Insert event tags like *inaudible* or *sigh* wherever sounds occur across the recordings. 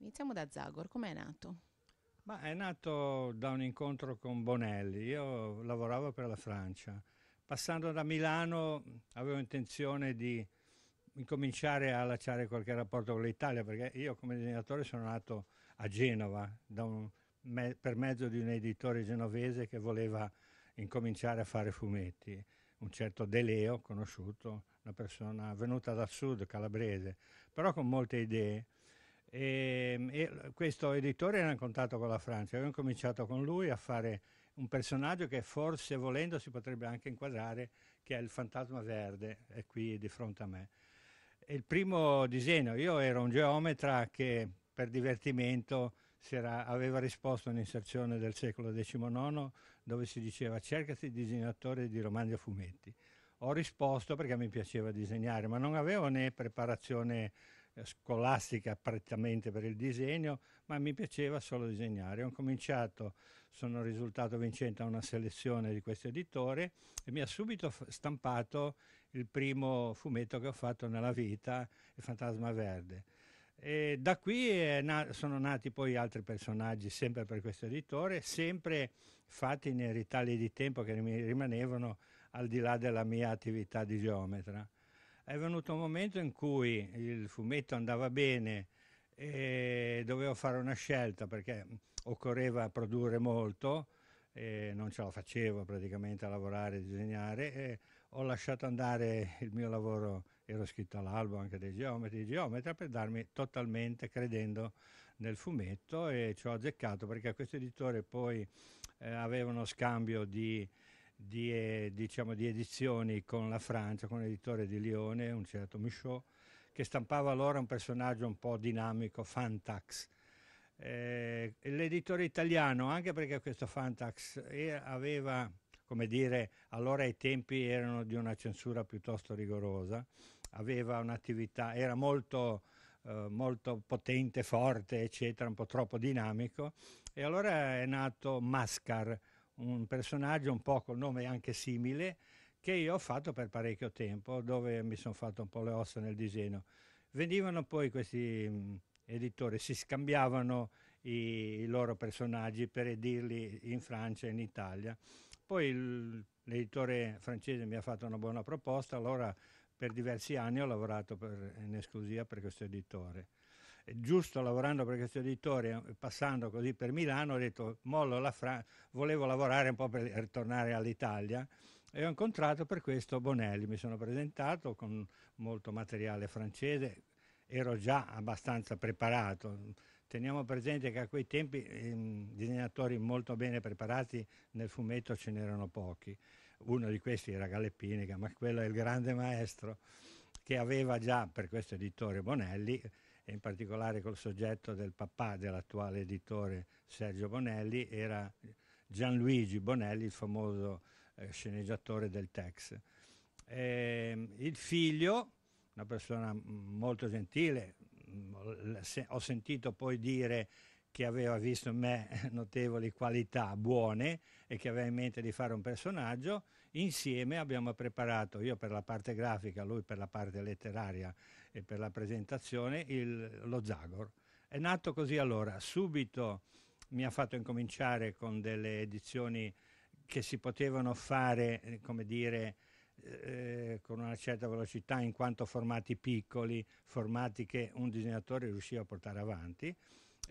Iniziamo da Zagor, com'è nato? Ma è nato da un incontro con Bonelli. Io lavoravo per la Francia. Passando da Milano avevo intenzione di incominciare a lasciare qualche rapporto con l'Italia, perché io come disegnatore sono nato a Genova un, me, per mezzo di un editore genovese che voleva incominciare a fare fumetti, un certo De Leo, conosciuto, una persona venuta dal sud, calabrese, però con molte idee. E, e questo editore era in contatto con la Francia, avevo cominciato con lui a fare un personaggio che forse volendo si potrebbe anche inquadrare, che è il fantasma verde, è qui di fronte a me. il primo disegno, io ero un geometra che per divertimento era, aveva risposto a un'inserzione del secolo XIX dove si diceva cercati disegnatore di romanzi a fumetti. Ho risposto perché mi piaceva disegnare, ma non avevo né preparazione eh, scolastica prettamente per il disegno, ma mi piaceva solo disegnare. Ho cominciato, sono risultato vincente a una selezione di questo editore e mi ha subito stampato il primo fumetto che ho fatto nella vita, Il Fantasma Verde. E da qui na- sono nati poi altri personaggi, sempre per questo editore, sempre fatti nei ritagli di tempo che mi rimanevano al di là della mia attività di geometra. È venuto un momento in cui il fumetto andava bene e dovevo fare una scelta perché occorreva produrre molto e non ce la facevo praticamente a lavorare e disegnare e ho lasciato andare il mio lavoro, ero scritto all'albo anche dei geometri, di geometra per darmi totalmente credendo nel fumetto e ci ho azzeccato perché questo editore poi eh, aveva uno scambio di, di, eh, diciamo, di, edizioni con la Francia, con l'editore di Lione, un certo Michaud, che stampava allora un personaggio un po' dinamico, Fantax. Eh, l'editore italiano, anche perché questo Fantax aveva come dire, allora i tempi erano di una censura piuttosto rigorosa, aveva un'attività, era molto, eh, molto potente, forte, eccetera, un po' troppo dinamico, e allora è nato Mascar, un personaggio un po' col nome anche simile, che io ho fatto per parecchio tempo, dove mi sono fatto un po' le ossa nel disegno. Venivano poi questi mh, mm, editori, si scambiavano i, i loro personaggi per edirli in Francia e in Italia poi l'editore francese mi ha fatto una buona proposta, allora per diversi anni ho lavorato per, in esclusiva per questo editore. Giusto lavorando per questo editore, passando così per Milano, ho detto mollo la Francia, volevo lavorare un po' per ritornare all'Italia e ho incontrato per questo Bonelli, mi sono presentato con molto materiale francese, ero già abbastanza preparato, Teniamo presente che a quei tempi ehm, disegnatori molto bene preparati nel fumetto ce n'erano pochi. Uno di questi era Gallepini, ma quello è il grande maestro che aveva già per questo editore Bonelli, e in particolare col soggetto del papà dell'attuale editore Sergio Bonelli, era Gianluigi Bonelli, il famoso eh, sceneggiatore del Tex. Eh, il figlio, una persona molto gentile, ho sentito poi dire che aveva visto in me *laughs* notevoli qualità buone e che aveva in mente di fare un personaggio, insieme abbiamo preparato, io per la parte grafica, lui per la parte letteraria e per la presentazione, il, lo Zagor. È nato così allora, subito mi ha fatto incominciare con delle edizioni che si potevano fare, eh, come dire, eh, con una certa velocità in quanto formati piccoli, formati che un disegnatore riusciva a portare avanti.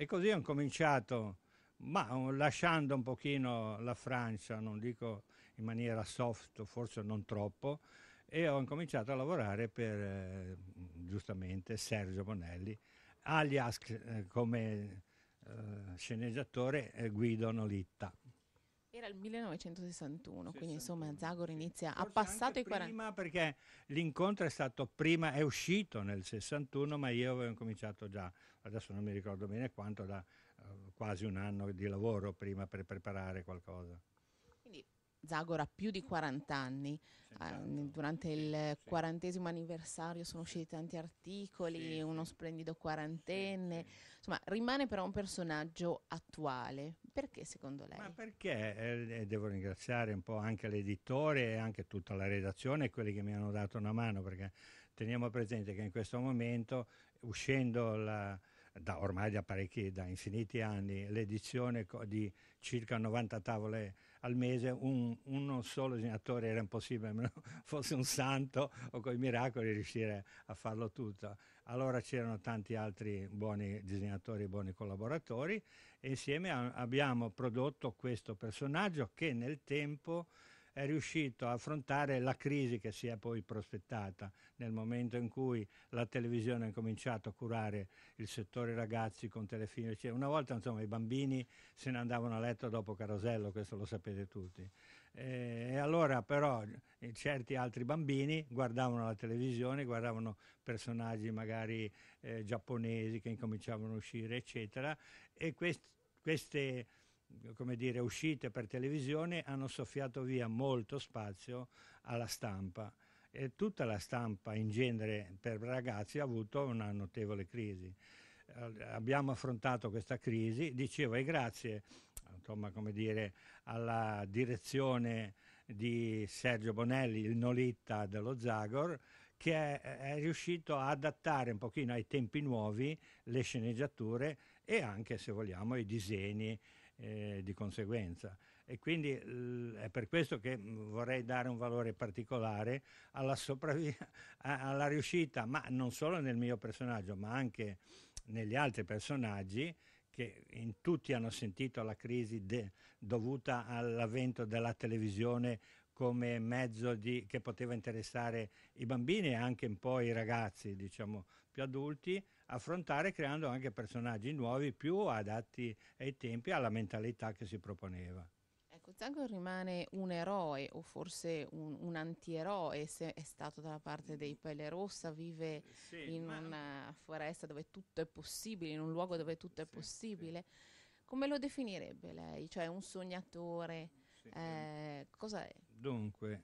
E così ho cominciato, ma lasciando un pochino la Francia, non dico in maniera soft, forse non troppo, e ho cominciato a lavorare per, eh, giustamente, Sergio Bonelli, alias eh, come eh, sceneggiatore eh, Guido Nolitta. Era il 1961, 61. quindi insomma Zagor inizia, Forse ha passato i 40 prima perché l'incontro è stato prima, è uscito nel 61, ma io avevo cominciato già, adesso non mi ricordo bene quanto, da uh, quasi un anno di lavoro prima per preparare qualcosa. Quindi Zagor ha più di 40 anni, uh, durante il quarantesimo anniversario sono usciti tanti articoli, sì, uno splendido quarantenne, sì, insomma rimane però un personaggio attuale. Perché secondo lei? Ma perché eh, devo ringraziare un po' anche l'editore e anche tutta la redazione e quelli che mi hanno dato una mano, perché teniamo presente che in questo momento, uscendo la, da ormai da parecchi, da infiniti anni, l'edizione di circa 90 tavole al mese, un, uno solo disegnatore era impossibile, almeno *laughs* fosse un santo o con i miracoli riuscire a farlo tutto. Allora c'erano tanti altri buoni disegnatori, buoni collaboratori e insieme a, abbiamo prodotto questo personaggio che nel tempo è riuscito a affrontare la crisi che si è poi prospettata nel momento in cui la televisione ha cominciato a curare il settore ragazzi con telefilm. Cioè, una volta insomma, i bambini se ne andavano a letto dopo Carosello, questo lo sapete tutti. Eh, e allora però certi altri bambini guardavano la televisione, guardavano personaggi magari eh, giapponesi che incominciavano a uscire, eccetera, e quest- queste come dire, uscite per televisione hanno soffiato via molto spazio alla stampa e tutta la stampa in genere per ragazzi ha avuto una notevole crisi. abbiamo affrontato questa crisi, dicevo, e grazie insomma, come dire, alla direzione di Sergio Bonelli, il Nolitta dello Zagor, che è, è riuscito a adattare un pochino ai tempi nuovi le sceneggiature e anche, se vogliamo, i disegni eh, di conseguenza. E quindi l- è per questo che vorrei dare un valore particolare alla, sopravvi- *laughs* alla riuscita, ma non solo nel mio personaggio, ma anche negli altri personaggi che in tutti hanno sentito la crisi de- dovuta all'avvento della televisione come mezzo di, che poteva interessare i bambini e anche un po' i ragazzi, diciamo, più adulti, affrontare creando anche personaggi nuovi più adatti ai tempi e alla mentalità che si proponeva. Ecco, Zango rimane un eroe o forse un, un antieroe se è stato dalla parte dei Pelle Rossa, vive sì, in ma... una foresta dove tutto è possibile, in un luogo dove tutto è sì, possibile. Sì. Come lo definirebbe lei? Cioè un sognatore? Eh, cosa è? Dunque,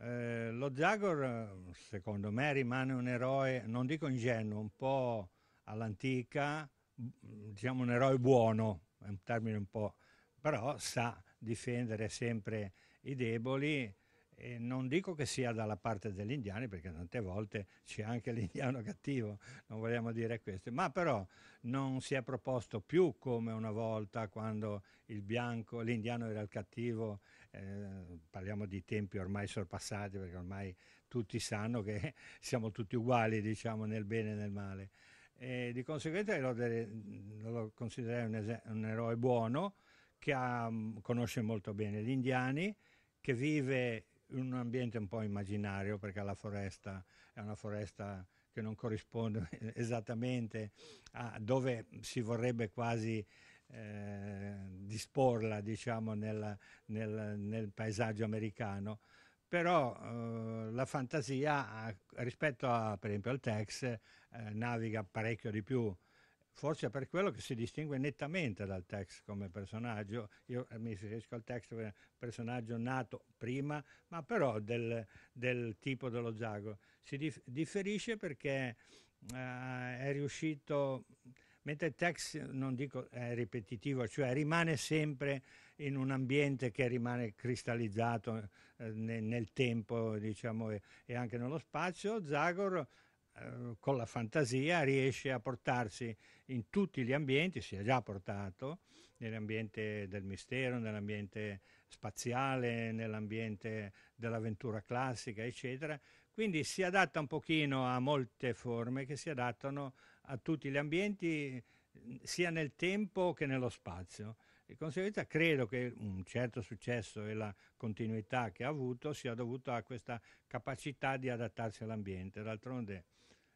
eh, lo Zagor, secondo me, rimane un eroe, non dico ingenuo, un po' all'antica, diciamo un eroe buono, è un termine un po', però sa difendere sempre i deboli e non dico che sia dalla parte degli indiani, perché tante volte c'è anche *laughs* l'indiano cattivo, non vogliamo dire questo, ma però non si è proposto più come una volta quando il bianco, l'indiano era il cattivo, eh, parliamo di tempi ormai sorpassati, perché ormai tutti sanno che *laughs* siamo tutti uguali, diciamo, nel bene e nel male. E di conseguenza lo, lo considererei un, un, eroe buono che ha, conosce molto bene gli indiani, che vive in un ambiente un po' immaginario perché la foresta è una foresta che non corrisponde *laughs* esattamente a dove si vorrebbe quasi eh, disporla diciamo, nel, nel, nel, paesaggio americano. Però eh, la fantasia rispetto a, per esempio al Tex eh, naviga parecchio di più forse per quello che si distingue nettamente dal Tex come personaggio. Io mi riferisco al Tex come personaggio nato prima, ma però del, del tipo dello Zago. Si dif- differisce perché uh, è riuscito, mentre il Tex non dico è ripetitivo, cioè rimane sempre in un ambiente che rimane cristallizzato eh, nel, nel, tempo diciamo, e, e anche nello spazio, Zagor eh, con la fantasia riesce a portarsi in tutti gli ambienti, si è già portato, nell'ambiente del mistero, nell'ambiente spaziale, nell'ambiente dell'avventura classica, eccetera. Quindi si adatta un pochino a molte forme che si adattano a tutti gli ambienti, sia nel tempo che nello spazio. Di conseguenza credo che un certo successo e la continuità che ha avuto sia dovuto a questa capacità di adattarsi all'ambiente. D'altronde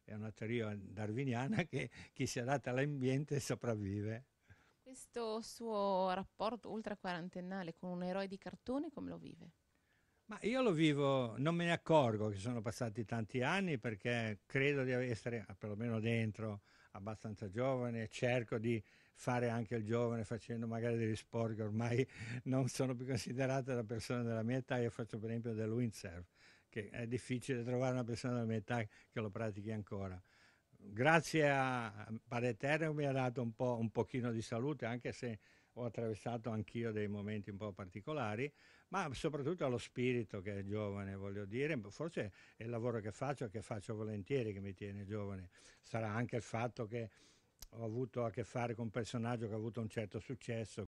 è una teoria darwiniana che chi si adatta all'ambiente sopravvive. Questo suo rapporto ultra quarantennale con un eroe di cartone come lo vive? Ma io lo vivo, non me ne accorgo che sono passati tanti anni perché credo di essere, perlomeno dentro, abbastanza giovane, cerco di fare anche il giovane facendo magari degli sport che ormai *laughs* non sono più considerate da persone della mia età, io faccio per esempio del windsurf che è difficile trovare una persona della mia età che lo pratichi ancora. Grazie a Padre Eterno mi ha dato un, po', un pochino di salute, anche se ho attraversato anch'io dei momenti un po' particolari, ma soprattutto allo spirito che è giovane, voglio dire, forse è il lavoro che faccio, che faccio volentieri, che mi tiene giovane. Sarà anche il fatto che ho avuto a che fare con un personaggio che ha avuto un certo successo,